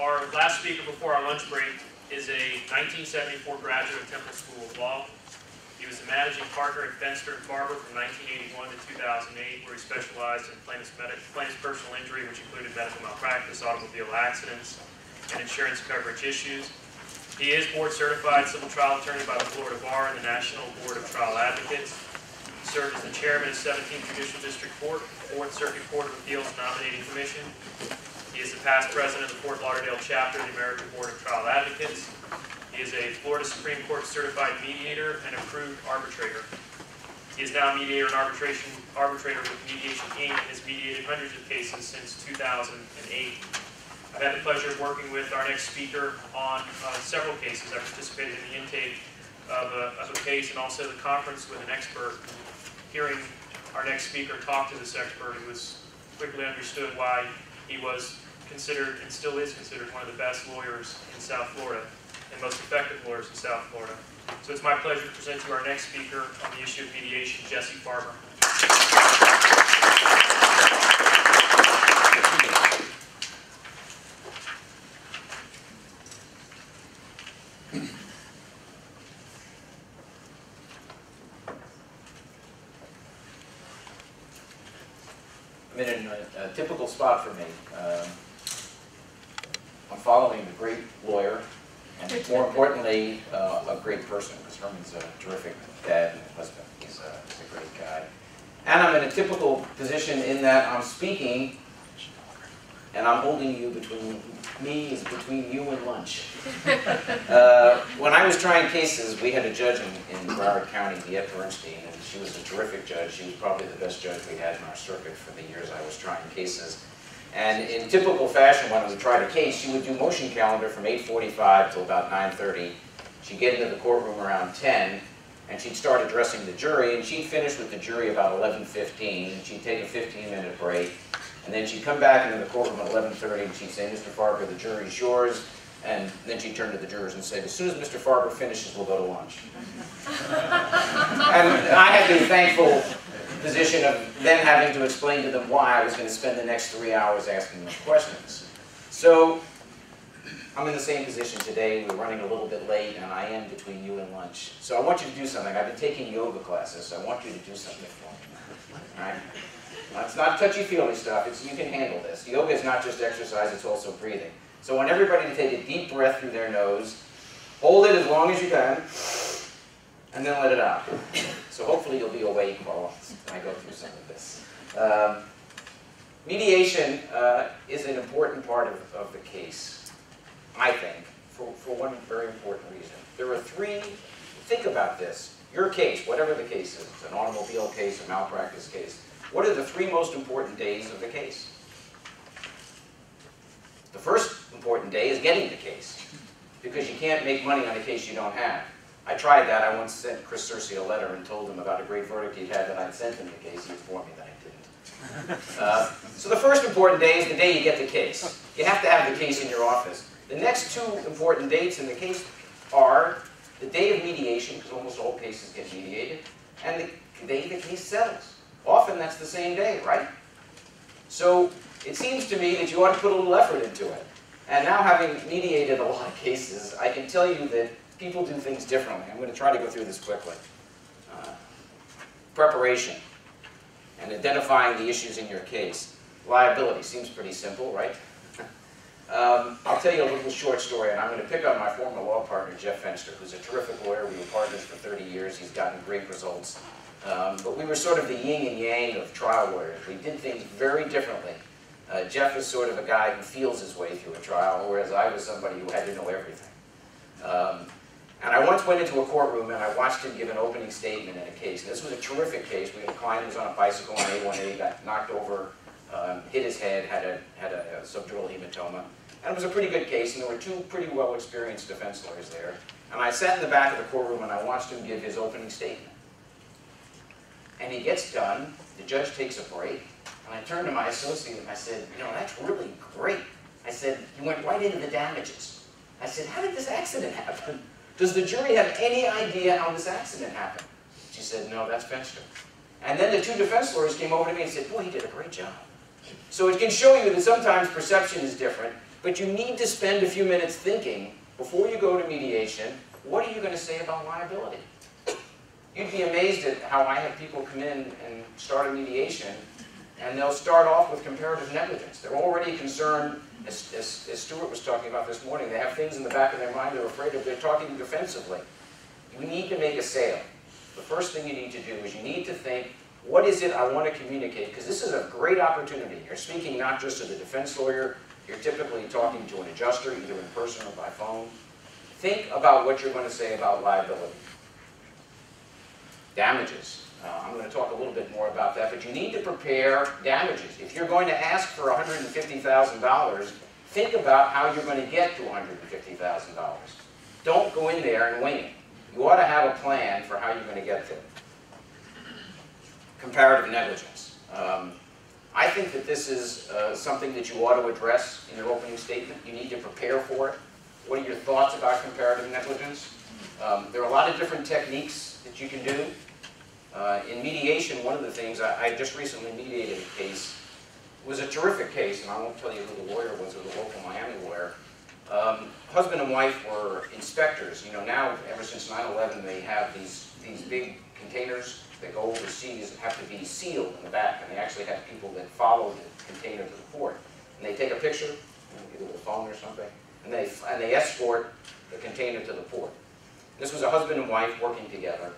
Our last speaker before our lunch break is a 1974 graduate of Temple School of Law. He was the managing partner at Fenster and Faeber from 1981 to 2008, where he specialized in plaintiff's, plaintiff's personal injury, which included medical malpractice, automobile accidents, and insurance coverage issues. He is board certified civil trial attorney by the Florida Bar and the National Board of Trial Advocates. He served as the chairman of 17th Judicial District Court, Fourth Circuit Court of Appeals Nominating Commission. He is the past president of the Fort Lauderdale chapter of the American Board of Trial Advocates. He is a Florida Supreme Court certified mediator and approved arbitrator. He is now a mediator and arbitration arbitrator with Mediation Inc. and has mediated hundreds of cases since 2008. I've had the pleasure of working with our next speaker on uh, several cases. I participated in the intake of a, of a case and also the conference with an expert. Hearing our next speaker talk to this expert, it was quickly understood why he was considered and still is considered one of the best lawyers in South Florida and most effective lawyers in South Florida. So it's my pleasure to present to our next speaker on the issue of mediation, Jesse Faeber. I'm in a, a typical spot for me. Um, I'm following a great lawyer, and more importantly, uh, a great person, because Herman's a terrific dad and husband. He's a, he's a great guy. And I'm in a typical position in that I'm speaking, and I'm holding you between, me is between you and lunch. Uh, When I was trying cases, we had a judge in, in Broward County, Diette Bernstein, and she was a terrific judge. She was probably the best judge we had in our circuit for the years I was trying cases. And in typical fashion, when we tried a case, she would do motion calendar from 8:45 till about 9:30. She'd get into the courtroom around 10, and she'd start addressing the jury, and she'd finish with the jury about 11:15, and she'd take a 15-minute break, and then she'd come back into the courtroom at 11:30, and she'd say, Mr. Faeber, the jury's yours, and then she'd turn to the jurors and say, as soon as Mr. Faeber finishes, we'll go to lunch. And I had the thankful position of then having to explain to them why I was going to spend the next three hours asking them questions. So I'm in the same position today. We're running a little bit late, and I am between you and lunch. So I want you to do something. I've been taking yoga classes. I want you to do something for me. All right? Now, it's not touchy-feely stuff. It's you can handle this. Yoga is not just exercise. It's also breathing. So I want everybody to take a deep breath through their nose. Hold it as long as you can, and then let it out. So hopefully you'll be awake while I go through some of this. Um, mediation uh, is an important part of, of the case, I think, for, for one very important reason. There are three, think about this, your case, whatever the case is, an automobile case, a malpractice case, what are the three most important days of the case? The first important day is getting the case, because you can't make money on a case you don't have. I tried that. I once sent Chris Searcy a letter and told him about a great verdict he'd had that I'd sent him the case. He informed me that I didn't. Uh, so the first important day is the day you get the case. You have to have the case in your office. The next two important dates in the case are the day of mediation, because almost all cases get mediated, and the day the case settles. Often that's the same day, right? So it seems to me that you ought to put a little effort into it. And now having mediated a lot of cases, I can tell you that people do things differently. I'm going to try to go through this quickly. Uh, preparation and identifying the issues in your case. Liability seems pretty simple, right? Um, I'll tell you a little short story, and I'm going to pick on my former law partner, Jeff Fenster, who's a terrific lawyer. We were partners for 30 years. He's gotten great results. Um, but we were sort of the yin and yang of trial lawyers. We did things very differently. Uh, Jeff is sort of a guy who feels his way through a trial, whereas I was somebody who had to know everything. Um, and I once went into a courtroom and I watched him give an opening statement in a case. This was a terrific case. We had a client who was on a bicycle on A1A, got knocked over, um, hit his head, had a, had a, a subdural hematoma. And it was a pretty good case, and there were two pretty well-experienced defense lawyers there. And I sat in the back of the courtroom and I watched him give his opening statement. And he gets done, the judge takes a break, and I turned to my associate and I said, you know, that's really great. I said, he went right into the damages. I said, how did this accident happen? Does the jury have any idea how this accident happened? She said, no, that's Fenster. And then the two defense lawyers came over to me and said, boy, he did a great job. So it can show you that sometimes perception is different. But you need to spend a few minutes thinking, before you go to mediation, what are you going to say about liability? You'd be amazed at how I have people come in and start a mediation, and they'll start off with comparative negligence. They're already concerned, as, as, as Stuart was talking about this morning, they have things in the back of their mind they're afraid of, they're talking defensively. You need to make a sale. The first thing you need to do is you need to think, what is it I want to communicate? Because this is a great opportunity. You're speaking not just to the defense lawyer, you're typically talking to an adjuster, either in person or by phone. Think about what you're going to say about liability. Damages. Uh, I'm going to talk a little bit more about that, but you need to prepare damages. If you're going to ask for $150,000, think about how you're going to get to $150,000. Don't go in there and wing it. You ought to have a plan for how you're going to get there. Comparative negligence. Um, I think that this is uh, something that you ought to address in your opening statement. You need to prepare for it. What are your thoughts about comparative negligence? Um, there are a lot of different techniques that you can do. Uh, in mediation, one of the things, I, I just recently mediated a case. It was a terrific case, and I won't tell you who the lawyer was or the local Miami lawyer. Um, husband and wife were inspectors. You know, now, ever since 9-11, they have these, these big containers that go overseas have to be sealed in the back, and they actually have people that follow the container to the port. And they take a picture, either with a phone or something, and they, and they escort the container to the port. This was a husband and wife working together,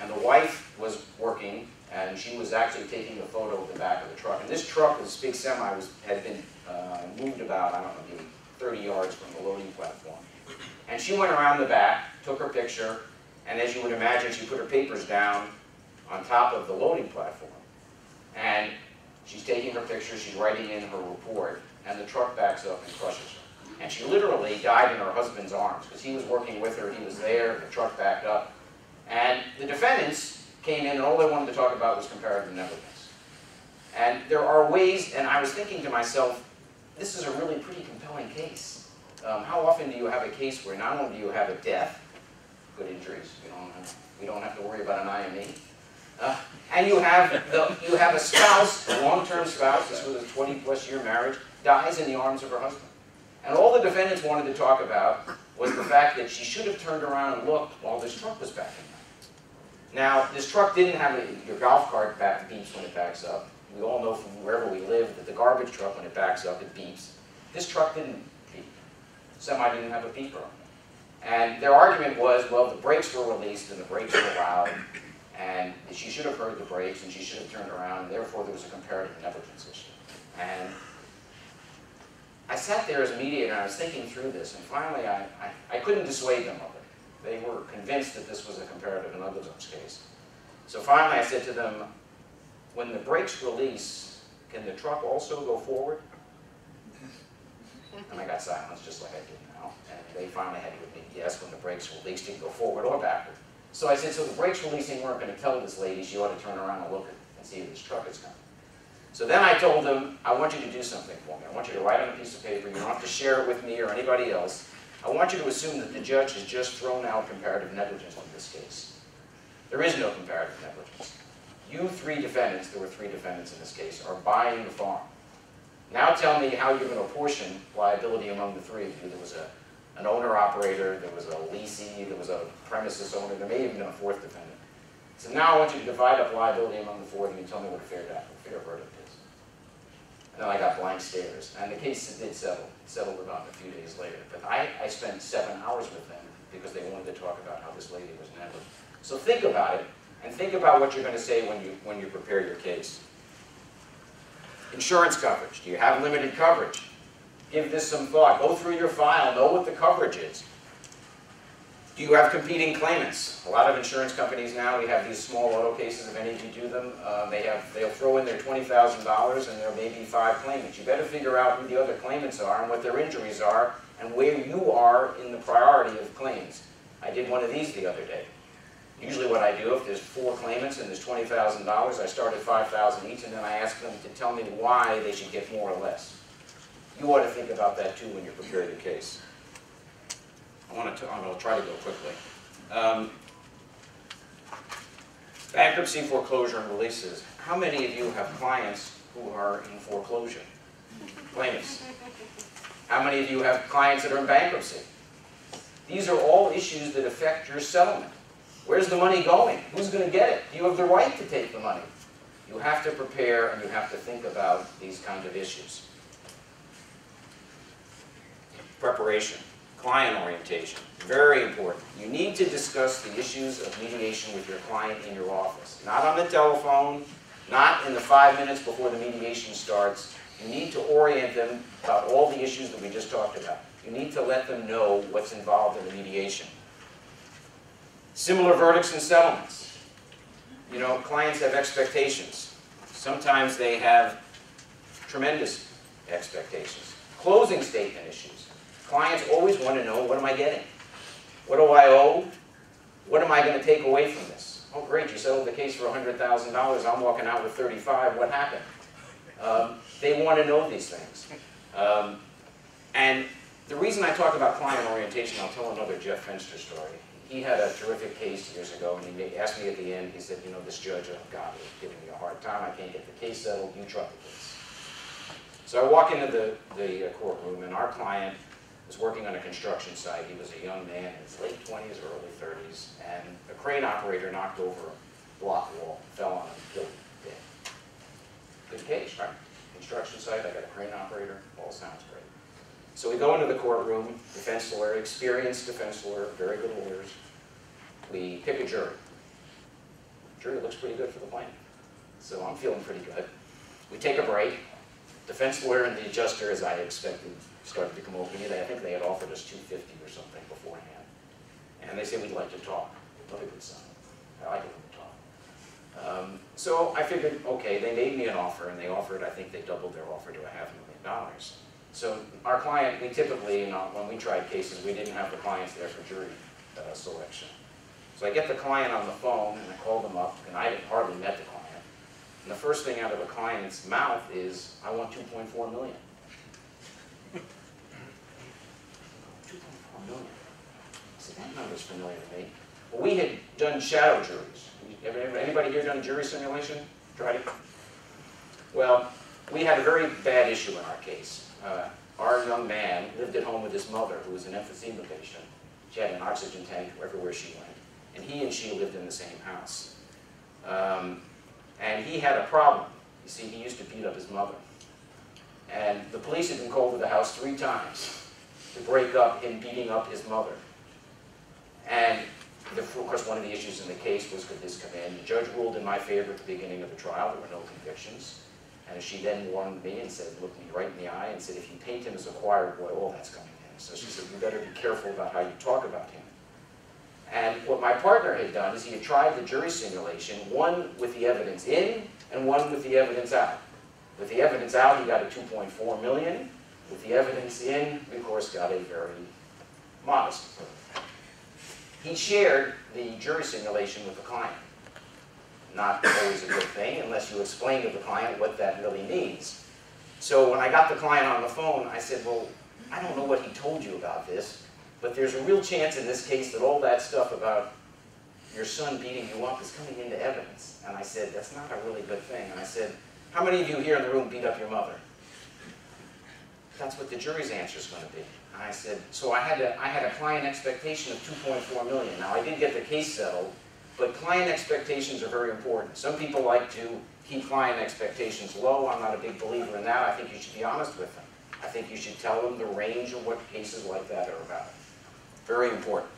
and the wife was working, and she was actually taking a photo of the back of the truck. And this truck, this big semi, was, had been uh, moved about, I don't know, maybe 30 yards from the loading platform. And she went around the back, took her picture, and as you would imagine, she put her papers down on top of the loading platform. And she's taking her picture, she's writing in her report, and the truck backs up and crushes her. And she literally died in her husband's arms, because he was working with her, he was there, the truck backed up. And the defendants came in, and all they wanted to talk about was comparative negligence. And there are ways, and I was thinking to myself, this is a really pretty compelling case. Um, how often do you have a case where not only do you have a death, good injuries, you have, we don't have to worry about an IME, uh, and you have the, you have a spouse, a long-term spouse, this was a 20-plus year marriage, dies in the arms of her husband. And all the defendants wanted to talk about was the fact that she should have turned around and looked while this truck was backing up. Now, this truck didn't have a, your golf cart back beeps when it backs up. We all know from wherever we live that the garbage truck, when it backs up, it beeps. This truck didn't beep. Semi didn't have a beeper on it. And their argument was, well, the brakes were released and the brakes were loud, and she should have heard the brakes and she should have turned around, and therefore there was a comparative negligence issue. And I sat there as a mediator and I was thinking through this, and finally I, I, I couldn't dissuade them of it. They were convinced that this was a comparative negligence case. So finally I said to them, when the brakes release, can the truck also go forward? And I got silence, just like I did now. And they finally had to admit, yes, when the brakes released, it can go forward or backward. So I said, so the brakes releasing weren't going to tell this lady she ought to turn around and look and see if this truck is coming. So then I told them, I want you to do something for me. I want you to write on a piece of paper. You don't have to share it with me or anybody else. I want you to assume that the judge has just thrown out comparative negligence in this case. There is no comparative negligence. You three defendants, there were three defendants in this case, are buying the farm. Now tell me how you're going to apportion liability among the three of you. There was a, an owner-operator, there was a leasing, there was a premises owner, there may have been a fourth defendant. So now I want you to divide up liability among the four of you and tell me what a fair, fair verdict is. And then I got blank stares. And the case did settle, settled about a few days later. But I, I spent seven hours with them because they wanted to talk about how this lady was negligent. So think about it, and think about what you're going to say when you, when you prepare your case. Insurance coverage. Do you have limited coverage? Give this some thought. Go through your file. Know what the coverage is. Do you have competing claimants? A lot of insurance companies now, we have these small auto cases, if any of you do them, uh, they have, they'll throw in their $20,000 and there may be five claimants. You better figure out who the other claimants are and what their injuries are and where you are in the priority of claims. I did one of these the other day. Usually what I do, if there's four claimants and there's $20,000, I start at 5000 each and then I ask them to tell me why they should get more or less. You ought to think about that too when you're preparing the case. I want to, to try to go quickly. Um, bankruptcy, foreclosure, and releases. How many of you have clients who are in foreclosure? Plaintiffs. How many of you have clients that are in bankruptcy? These are all issues that affect your settlement. Where's the money going? Who's going to get it? Do you have the right to take the money? You have to prepare and you have to think about these kinds of issues. Preparation, client orientation, very important. You need to discuss the issues of mediation with your client in your office. Not on the telephone, not in the five minutes before the mediation starts. You need to orient them about all the issues that we just talked about. You need to let them know what's involved in the mediation. Similar verdicts and settlements. You know, clients have expectations. Sometimes they have tremendous expectations. Closing statement issues. Clients always want to know, what am I getting? What do I owe? What am I going to take away from this? Oh, great, you settled the case for $100,000. I'm walking out with 35. What happened? Um, they want to know these things. Um, and the reason I talk about client orientation, I'll tell another Jeff Fenster story. He had a terrific case years ago, and he asked me at the end, he said, you know, this judge, oh God, is giving me a hard time. I can't get the case settled. You try the case. So I walk into the, the uh, courtroom, and our client was working on a construction site. He was a young man in his late 20s or early 30s, and a crane operator knocked over a block wall, fell on him, killed him dead. Good case, right? Construction site, I got a crane operator, all sounds great. So we go into the courtroom, defense lawyer, experienced defense lawyer, very good lawyers. We pick a jury. Jury looks pretty good for the plaintiff, so I'm feeling pretty good. We take a break. Defense lawyer and the adjuster, as I expected, started to come over to me. I think they had offered us 250 or something beforehand. And they said, we'd like to talk. Another good sign. I like we talk. Um, So I figured, okay, they made me an offer, and they offered, I think they doubled their offer to a half million dollars. So our client, we typically, you know, when we tried cases, we didn't have the clients there for jury uh, selection. So I get the client on the phone, and I call them up, and I had hardly met the client. And the first thing out of a client's mouth is, I want 2.4 million. 2.4 million. I said, that number's familiar to me. Well, we had done shadow juries. Anybody here done jury simulation? Tried it? Well, we had a very bad issue in our case. Uh, Our young man lived at home with his mother, who was an emphysema patient. She had an oxygen tank everywhere she went. And he and she lived in the same house. Um, And he had a problem. You see, he used to beat up his mother. And the police had been called to the house three times to break up him beating up his mother. And the, of course, one of the issues in the case was could this come in? The judge ruled in my favor at the beginning of the trial. There were no convictions. And she then warned me and said, looked me right in the eye and said, if you paint him as a choir boy, all that's coming in. So she said, you better be careful about how you talk about him. And what my partner had done is he had tried the jury simulation, one with the evidence in and one with the evidence out. With the evidence out, he got a 2.4 million. With the evidence in, of course got a very modest. He shared the jury simulation with the client. Not always a good thing unless you explain to the client what that really means. So when I got the client on the phone, I said, well, I don't know what he told you about this, but there's a real chance in this case that all that stuff about your son beating you up is coming into evidence. And I said, that's not a really good thing. And I said, how many of you here in the room beat up your mother? That's what the jury's answer is going to be. And I said, so I had I had a client expectation of 2.4 million. Now, I did get the case settled, but client expectations are very important. Some people like to keep client expectations low. I'm not a big believer in that. I think you should be honest with them. I think you should tell them the range of what cases like that are about. Very important.